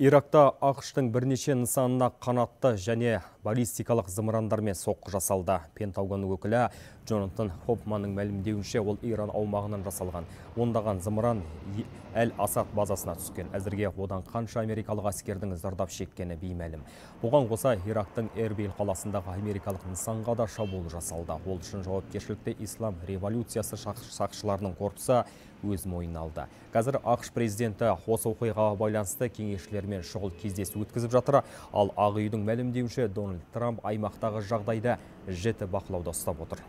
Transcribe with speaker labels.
Speaker 1: Иракта ақштың бірнеше нысанына қанатты және баллистикалық зымырандармен соққы жасалды. Пентагон өкілі Джонатан Хопманның мәлімдеуінше ол Иран аумағынан жасалған. Ондаған зымыран Әл Асад базасына түскен. Әзірге одан қанша америкалық әскердің зардап шеккені беймәлім. Бұған қоса Ирактың Эрбил қаласындағы америкалық нысанға да шабуыл жасалды. Ол үшін жауапкершілікті ислам революциясы сақшыларының корпусы өз мойнына алды. Қазір ақш президенті осы оқиғаға байланысты кеңесшілермен шұғыл кездесу өткізіп жатыр. Ал Ақ үйдің мәлімдеуінше Дональд Трамп аймақтағы жағдайды жіті бақылауда ұстап отыр.